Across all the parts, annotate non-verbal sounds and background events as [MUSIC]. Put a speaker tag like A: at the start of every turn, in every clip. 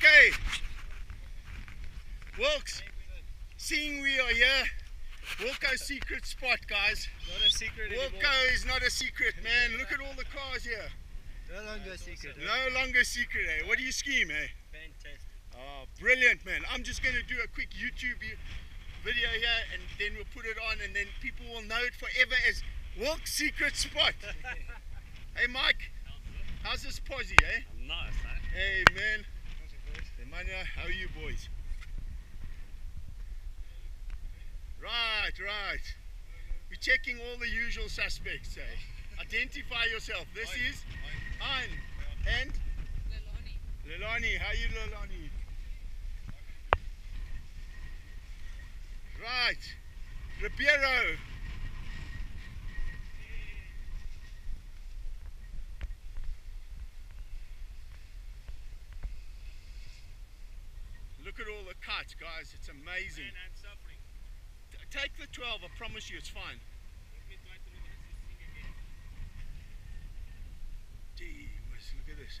A: Okay. Wilkes, seeing we are here, Wilco's secret spot, guys.
B: Not a secret
A: Wilco
B: anymore.
A: is not a secret, man. Look at all the cars here.
B: No longer a secret.
A: No longer secret, eh? What do you scheme, eh?
B: Fantastic.
A: Oh, brilliant, man. I'm just going to do a quick YouTube video here and then we'll put it on and then people will know it forever as Wilk's secret spot. [LAUGHS] hey, Mike, how's this posse, eh?
C: Nice, eh?
A: Hey, man. Emmanuel, how are you, boys? Right, right. We're checking all the usual suspects, eh? Identify yourself. This is Hein and Lelani. Lelani, How are you, Lelani? Right. Ribeiro. Look at cuts, guys. It's amazing. Take the 12. I promise you it's fine. Gee look at this.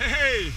A: Hey!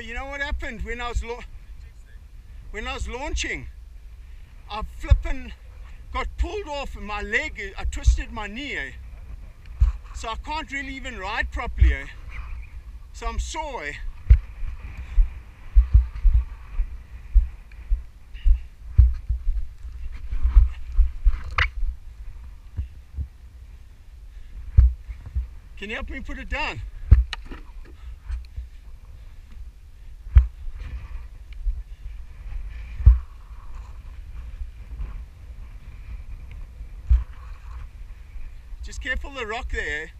A: You know what happened when I was when I was launching? I flippin' got pulled off and my leg, I twisted my knee. eh. So I can't really even ride properly. eh. So I'm sore. eh. Can you help me put it down? Careful the rock there.